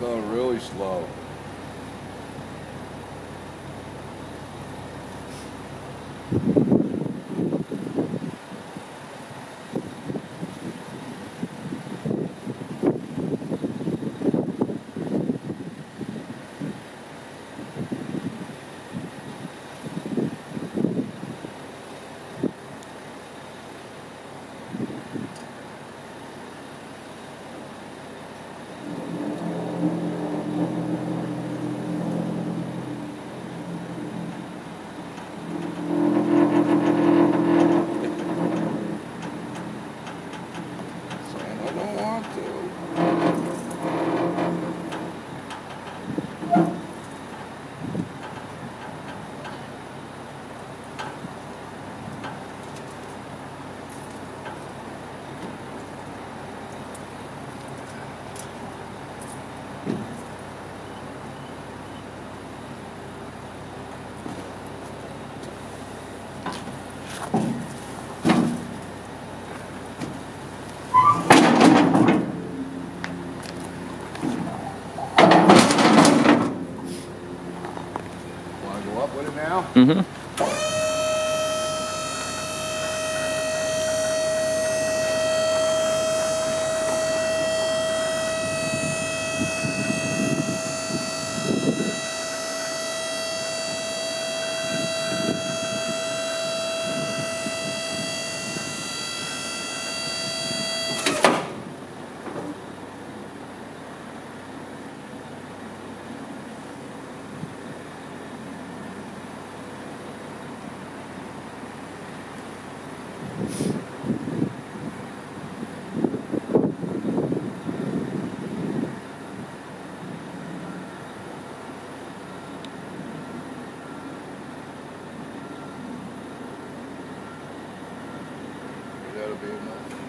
going really slow. Mm-hmm. that'll be enough.